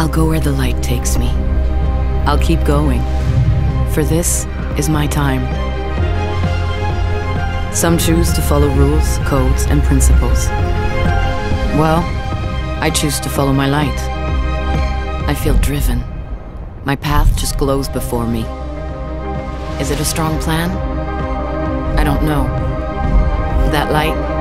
I'll go where the light takes me. I'll keep going, for this is my time. Some choose to follow rules, codes, and principles. Well, I choose to follow my light. I feel driven. My path just glows before me. Is it a strong plan? I don't know. That light.